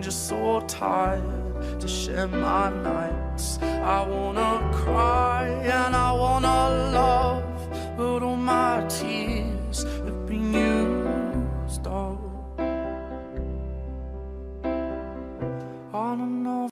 just so tired to share my nights. I wanna cry and I wanna love, but all my tears have been used up. On and.